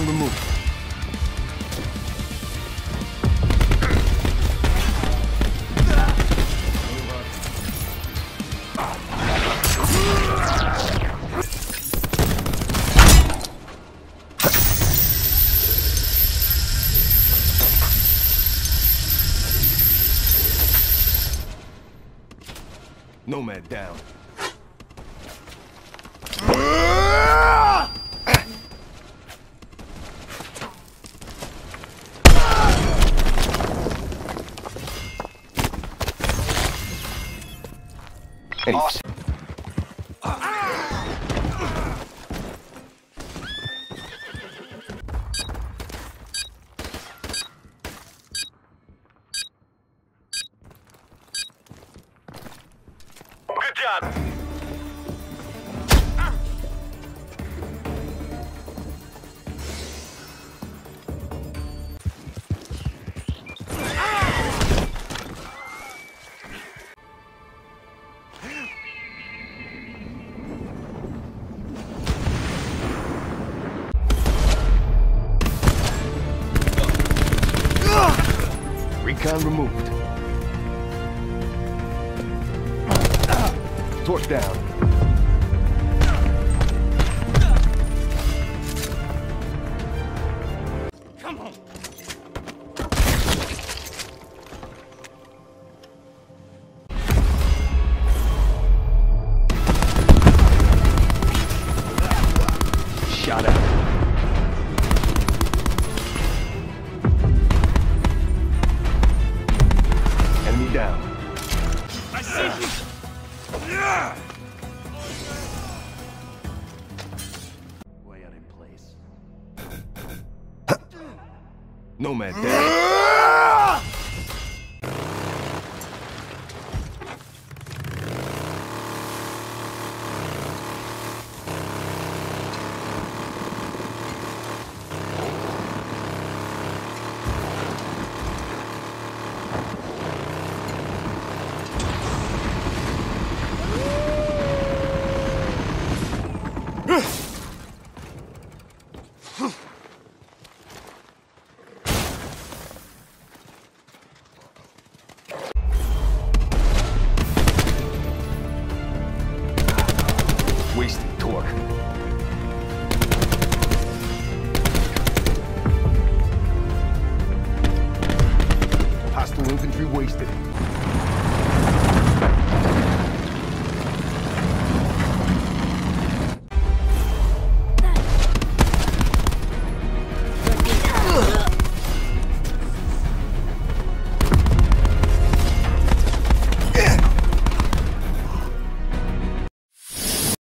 Recon removed. Nomad down. Good job. Recon removed. Torch down. Nomad down. Wasted